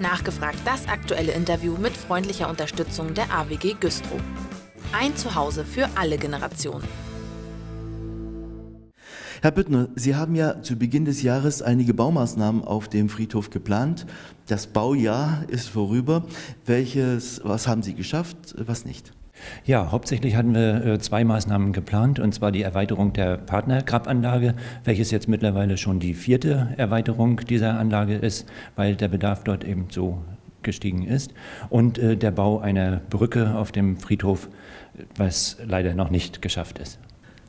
Nachgefragt das aktuelle Interview mit freundlicher Unterstützung der AWG Güstrow. Ein Zuhause für alle Generationen. Herr Büttner, Sie haben ja zu Beginn des Jahres einige Baumaßnahmen auf dem Friedhof geplant. Das Baujahr ist vorüber. Welches, was haben Sie geschafft, was nicht? Ja, hauptsächlich hatten wir äh, zwei Maßnahmen geplant, und zwar die Erweiterung der Partnergrabanlage, welches jetzt mittlerweile schon die vierte Erweiterung dieser Anlage ist, weil der Bedarf dort eben so gestiegen ist, und äh, der Bau einer Brücke auf dem Friedhof, was leider noch nicht geschafft ist.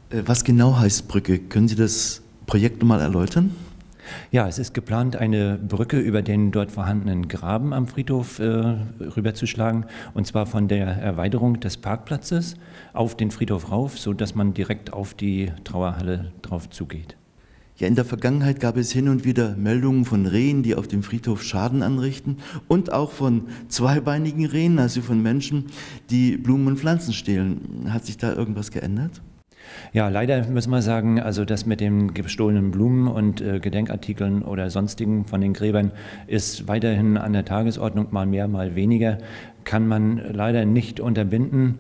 Äh, was genau heißt Brücke? Können Sie das Projekt nochmal erläutern? Ja, es ist geplant, eine Brücke über den dort vorhandenen Graben am Friedhof äh, rüberzuschlagen, und zwar von der Erweiterung des Parkplatzes auf den Friedhof rauf, sodass man direkt auf die Trauerhalle drauf zugeht. Ja, in der Vergangenheit gab es hin und wieder Meldungen von Rehen, die auf dem Friedhof Schaden anrichten und auch von zweibeinigen Rehen, also von Menschen, die Blumen und Pflanzen stehlen. Hat sich da irgendwas geändert? Ja, leider müssen wir sagen, also das mit den gestohlenen Blumen und äh, Gedenkartikeln oder sonstigen von den Gräbern ist weiterhin an der Tagesordnung, mal mehr, mal weniger, kann man leider nicht unterbinden.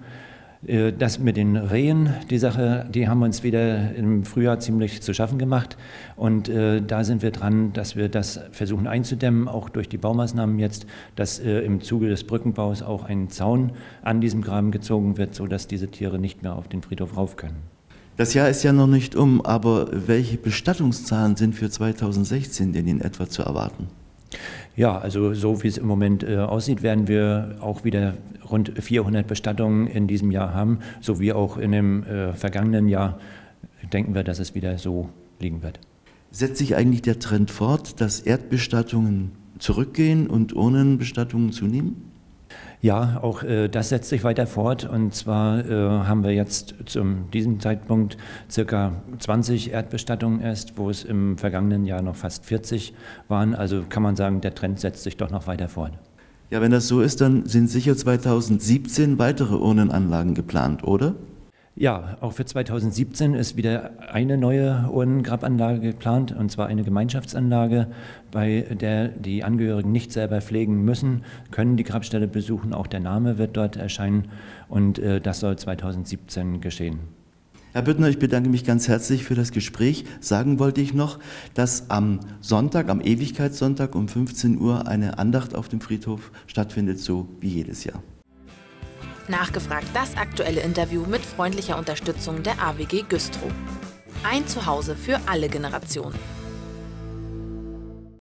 Äh, das mit den Rehen, die Sache, die haben uns wieder im Frühjahr ziemlich zu schaffen gemacht. Und äh, da sind wir dran, dass wir das versuchen einzudämmen, auch durch die Baumaßnahmen jetzt, dass äh, im Zuge des Brückenbaus auch ein Zaun an diesem Graben gezogen wird, sodass diese Tiere nicht mehr auf den Friedhof rauf können. Das Jahr ist ja noch nicht um, aber welche Bestattungszahlen sind für 2016 denn in etwa zu erwarten? Ja, also so wie es im Moment äh, aussieht, werden wir auch wieder rund 400 Bestattungen in diesem Jahr haben, so wie auch in dem äh, vergangenen Jahr denken wir, dass es wieder so liegen wird. Setzt sich eigentlich der Trend fort, dass Erdbestattungen zurückgehen und Urnenbestattungen zunehmen? Ja, auch äh, das setzt sich weiter fort. Und zwar äh, haben wir jetzt zu diesem Zeitpunkt circa 20 Erdbestattungen erst, wo es im vergangenen Jahr noch fast 40 waren. Also kann man sagen, der Trend setzt sich doch noch weiter fort. Ja, wenn das so ist, dann sind sicher 2017 weitere Urnenanlagen geplant, oder? Ja, auch für 2017 ist wieder eine neue Urnengrabanlage geplant, und zwar eine Gemeinschaftsanlage, bei der die Angehörigen nicht selber pflegen müssen, können die Grabstelle besuchen. Auch der Name wird dort erscheinen und äh, das soll 2017 geschehen. Herr Büttner, ich bedanke mich ganz herzlich für das Gespräch. Sagen wollte ich noch, dass am Sonntag, am Ewigkeitssonntag um 15 Uhr eine Andacht auf dem Friedhof stattfindet, so wie jedes Jahr. Nachgefragt das aktuelle Interview mit freundlicher Unterstützung der AWG Güstrow. Ein Zuhause für alle Generationen.